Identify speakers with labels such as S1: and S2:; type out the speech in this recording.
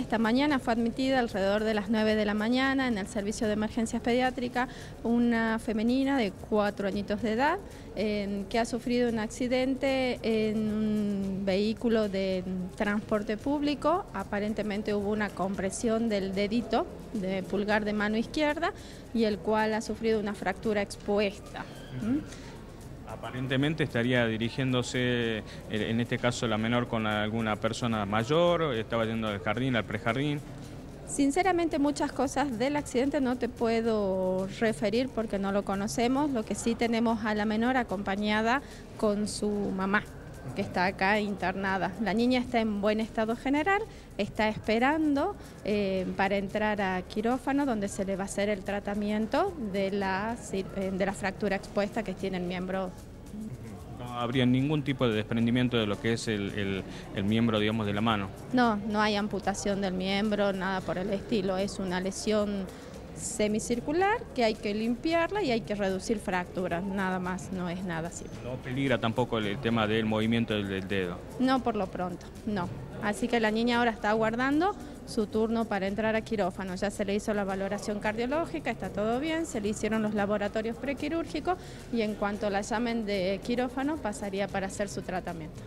S1: Esta mañana fue admitida alrededor de las 9 de la mañana en el servicio de emergencias pediátricas una femenina de 4 añitos de edad que ha sufrido un accidente en un vehículo de transporte público. Aparentemente hubo una compresión del dedito de pulgar de mano izquierda y el cual ha sufrido una fractura expuesta.
S2: Aparentemente estaría dirigiéndose, en este caso la menor, con alguna persona mayor, estaba yendo al jardín, al prejardín.
S1: Sinceramente muchas cosas del accidente no te puedo referir porque no lo conocemos, lo que sí tenemos a la menor acompañada con su mamá que está acá internada. La niña está en buen estado general, está esperando eh, para entrar a quirófano donde se le va a hacer el tratamiento de la, eh, de la fractura expuesta que tiene el miembro
S2: no habría ningún tipo de desprendimiento de lo que es el, el, miembro, digamos, de la mano.
S1: No, no hay amputación del miembro, nada por el estilo. Es una lesión semicircular que hay que limpiarla y hay que reducir fracturas, nada más, no es nada así.
S2: ¿No peligra tampoco el tema del movimiento del dedo?
S1: No, por lo pronto, no. Así que la niña ahora está aguardando su turno para entrar a quirófano. Ya se le hizo la valoración cardiológica, está todo bien, se le hicieron los laboratorios prequirúrgicos y en cuanto la llamen de quirófano pasaría para hacer su tratamiento.